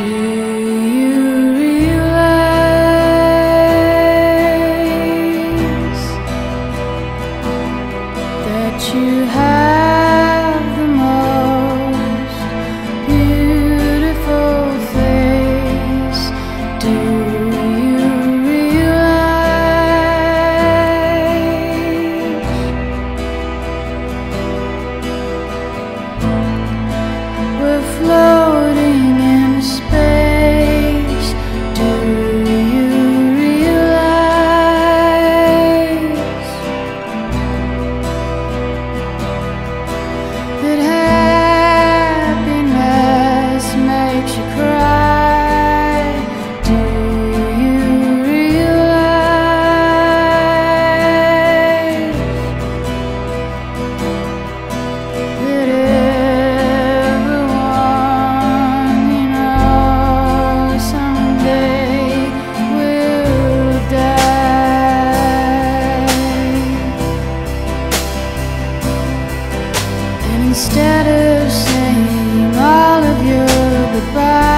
you have instead of saying all of your goodbyes.